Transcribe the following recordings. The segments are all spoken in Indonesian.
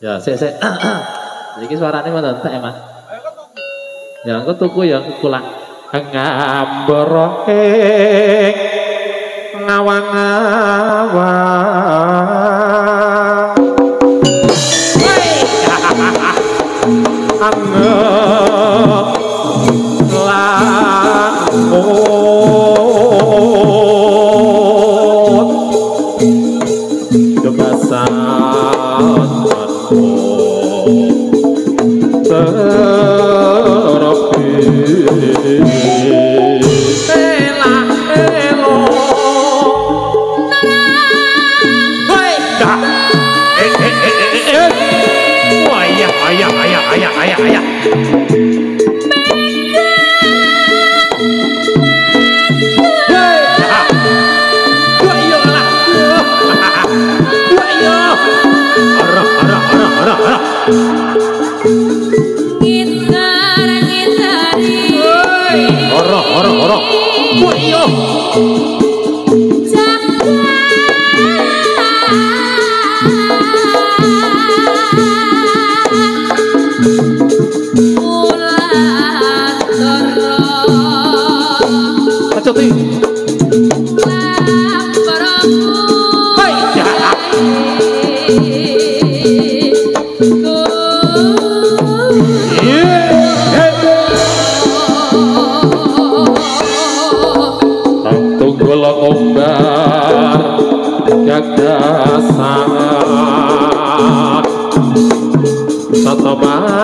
Ya, sik sik. Iki suarane mana tak emang? Ya, engko tuku ya tuku lah. Ngambro ing ngawang-awang. Anggap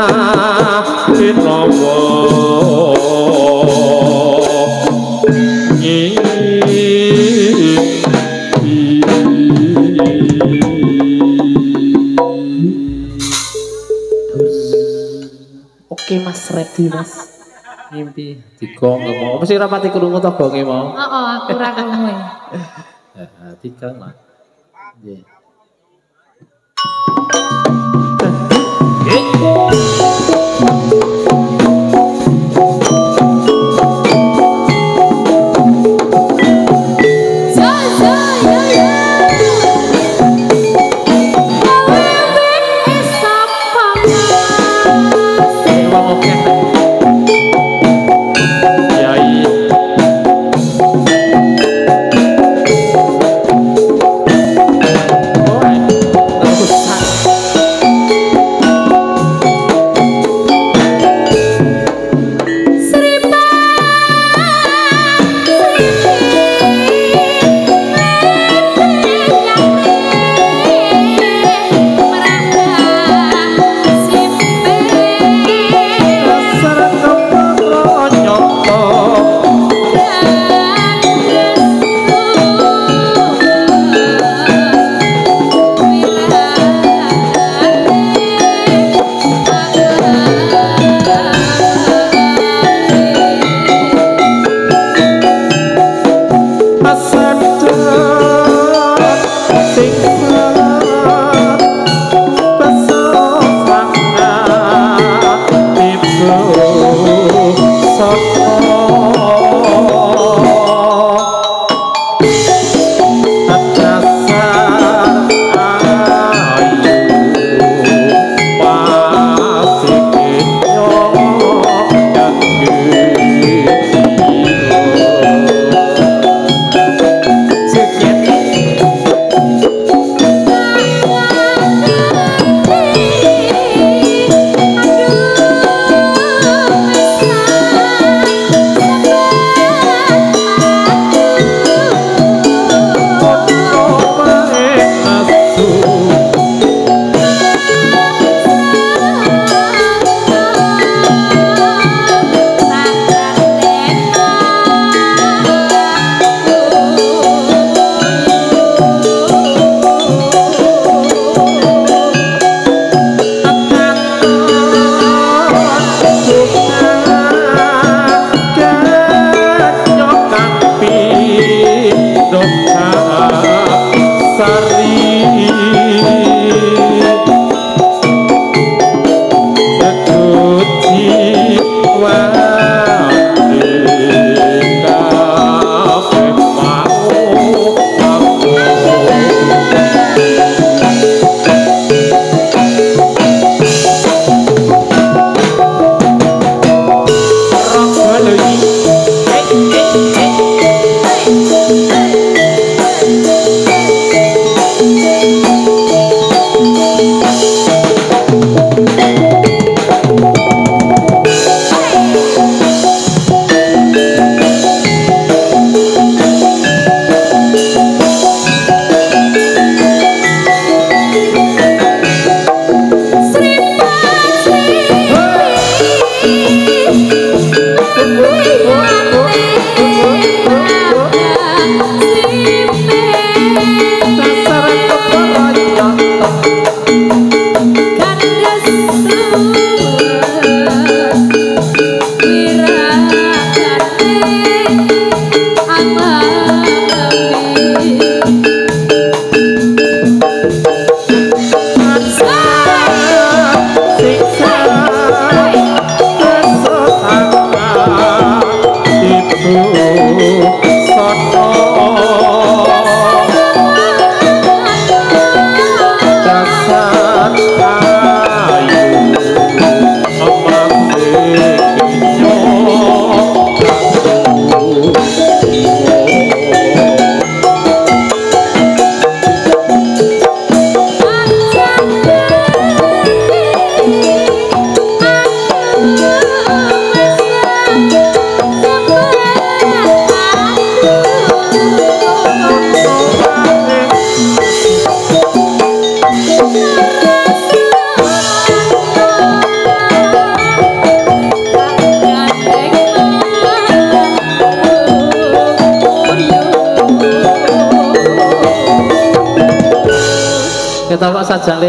Oke mas, ready mas. Ngimpi. Dikong mau. Sih rapati kerungu toh gonge mau? Oh, aku ra krungu. Eh, dikong lah Okay.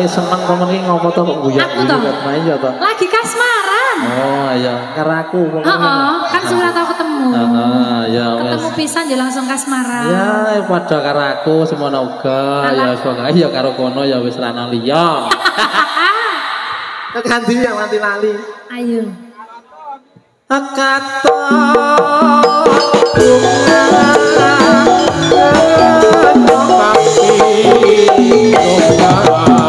Seneng temen iki ngopo to kok guyon Aku toh. main ya to. Lagi kasmaran. Oh iya, karo aku Heeh, kan sudah tau ketemu. Heeh, ya. Ketemu pisan ya langsung kasmaran. Ya padha karo aku semono uga ya semoga ya karo kono ya wis ra nang liya. Tekan ndi yang nanti lali. Ayo. Kata Oh,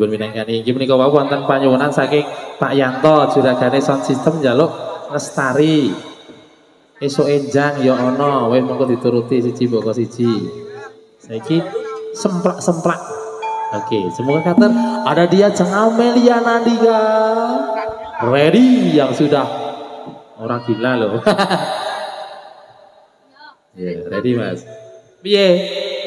dipun minangkani inggih menika wau wonten panyuwunan saking Pak Yanto juragane sound system njaluk lestari. Esuk enjang ya ana, wis mengko dituruti siji boko siji. Saiki semplak-semplak. Oke, semoga kater ada dia Jeng Amelia Nandika. Ready yang sudah orang gila loh. Ya, ready Mas. Piye? Hahaha.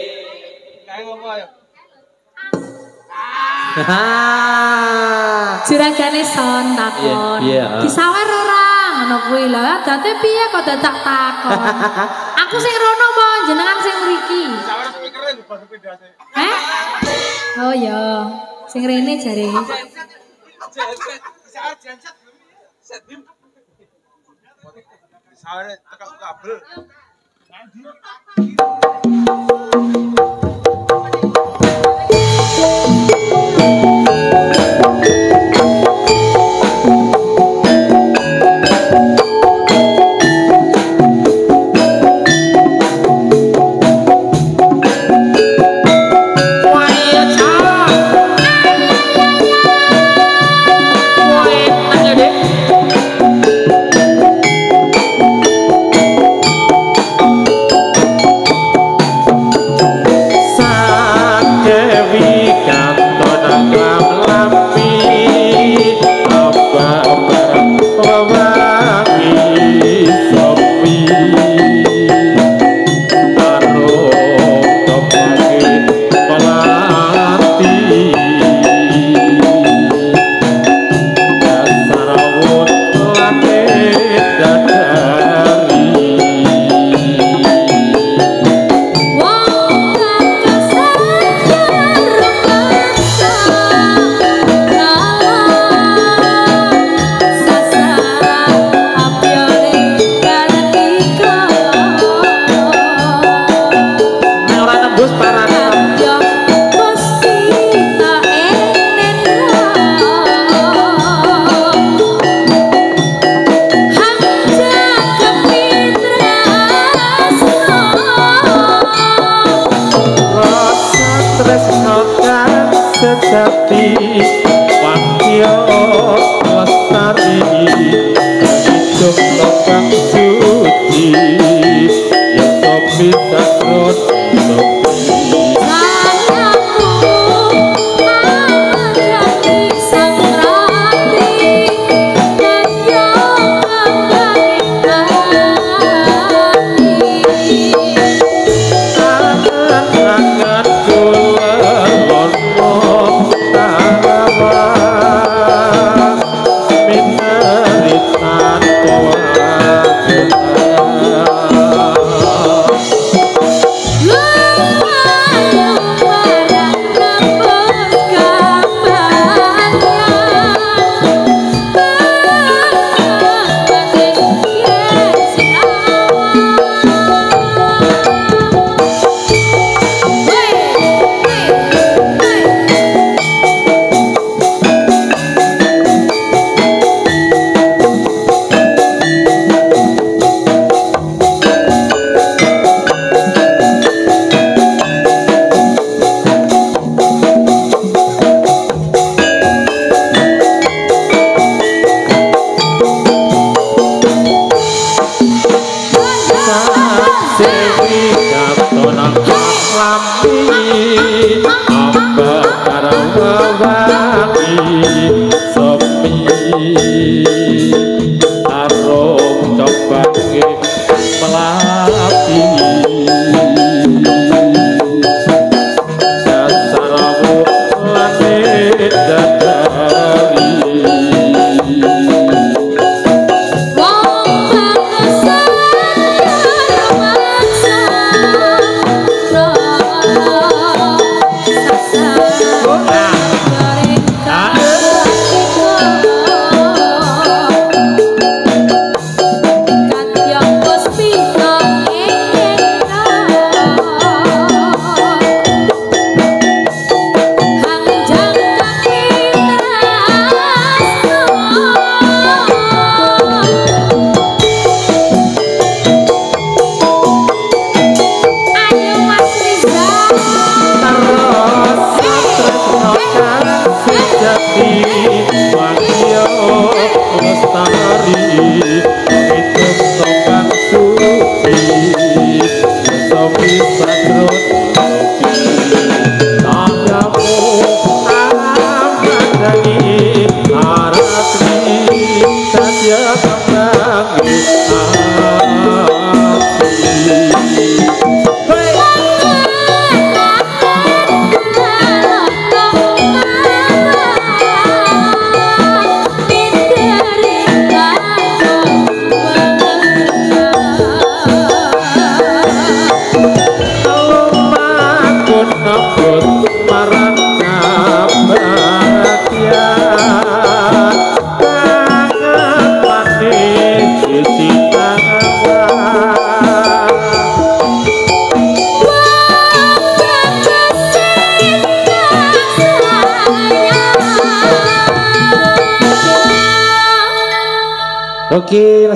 Juragane son takon. Iya, iya, ah. Disawer ora ngono kuwi lho. Date piye kok dadak takon? Aku sing rono apa jenengan sing mriki? Eh? Oh iya. Sing rene jare. Waya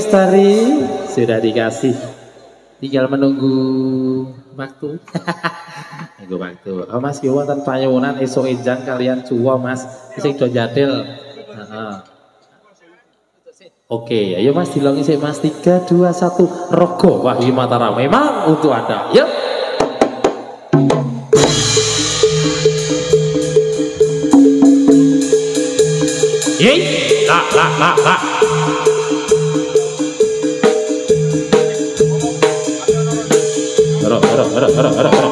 Lestari. Sudah dikasih. Tinggal menunggu waktu. Nunggu waktu. Oh, Mas yo wonten panyuwunan esuk enjang kalian cuwa Mas. Sing do jadil. Heeh. Oke, ayo Mas dilongi sih Mas. 3 2 1 Rogo Wahyu Mataram memang untuk Anda. Yuk. Yeay, la la la la. ahora, ahora, ahora.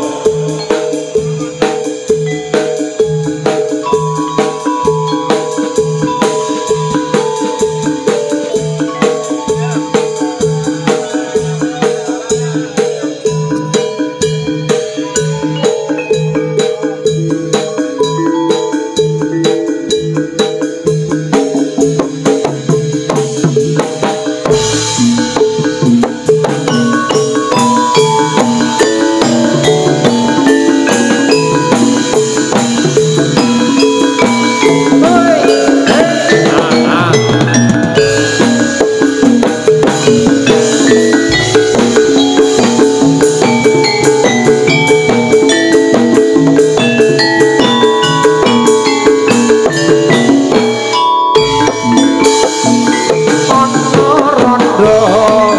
Oh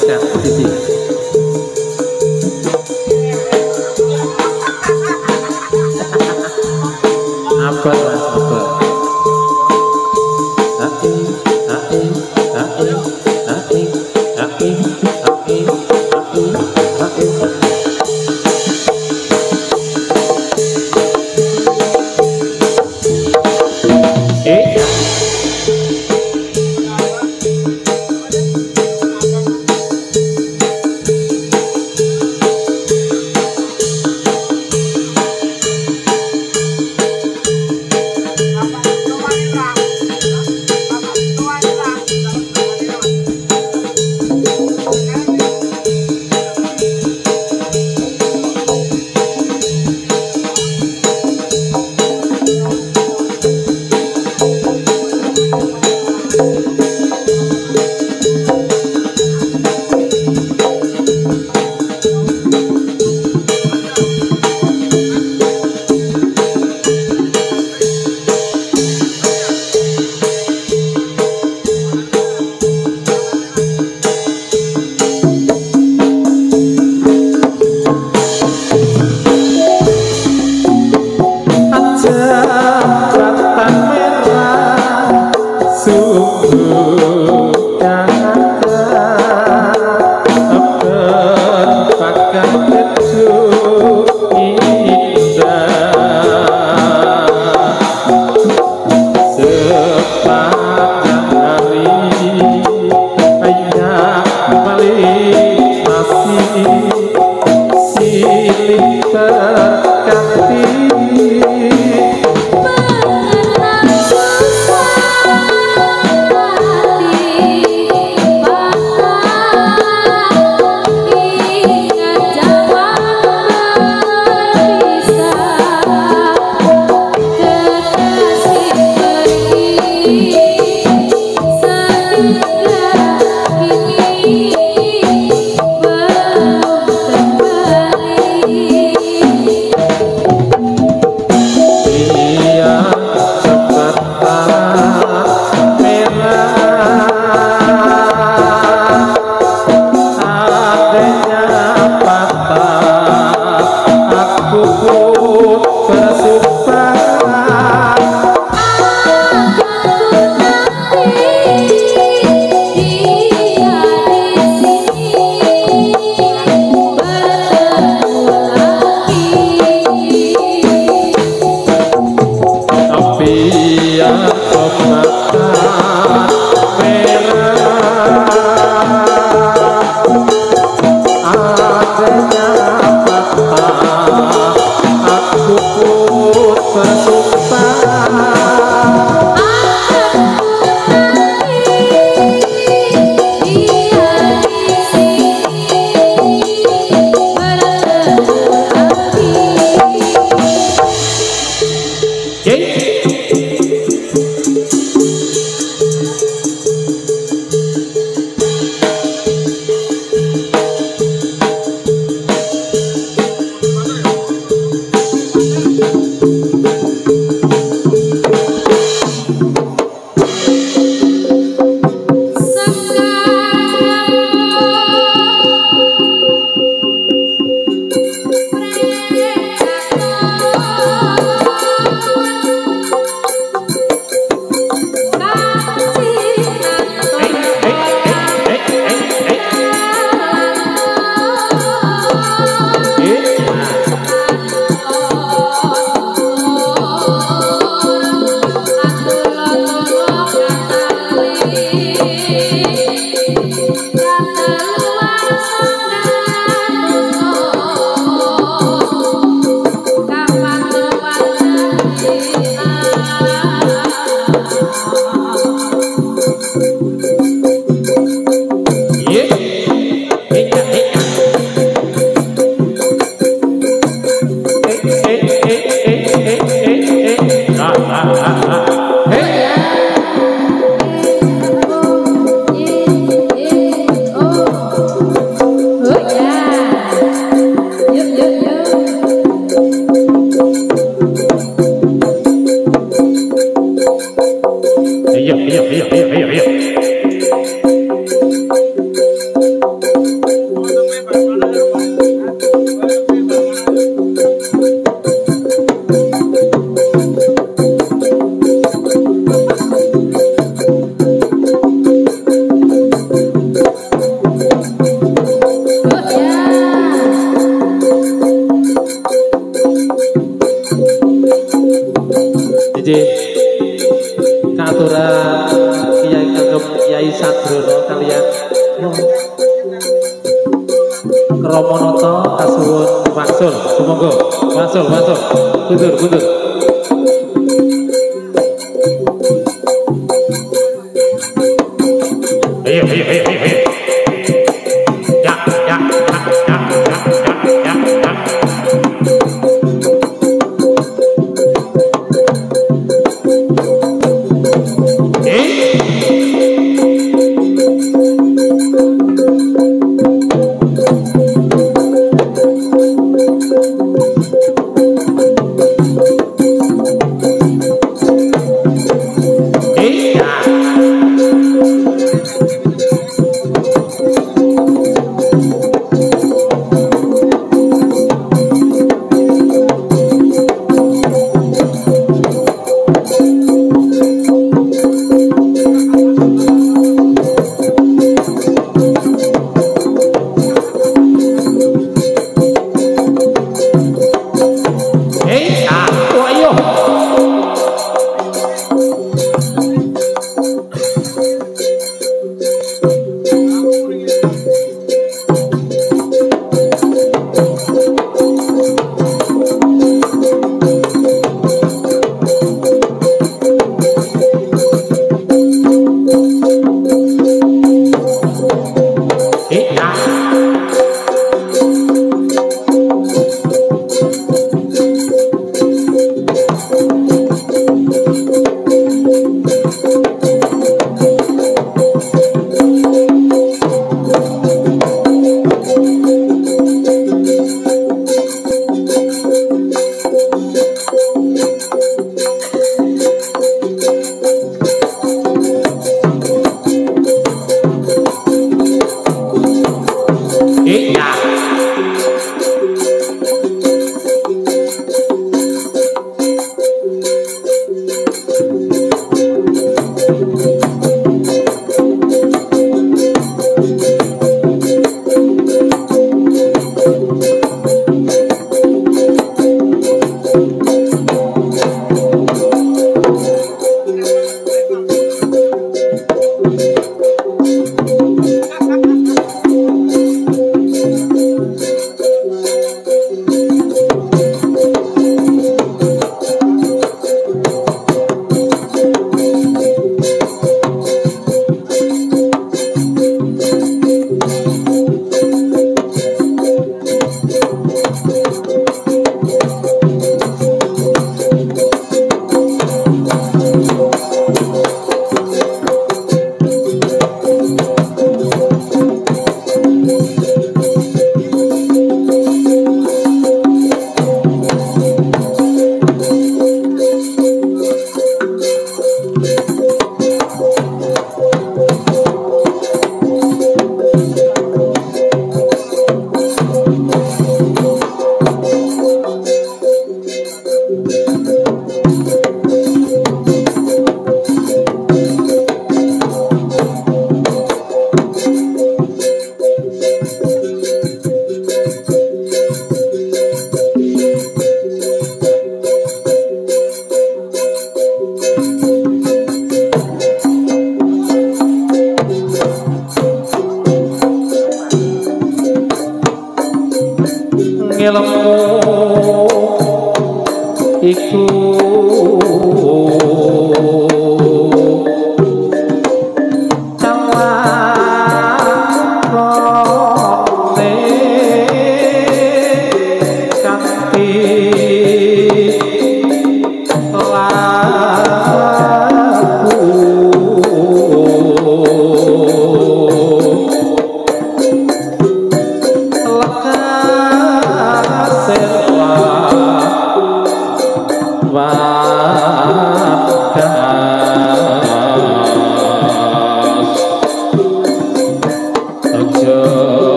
谢谢，谢谢。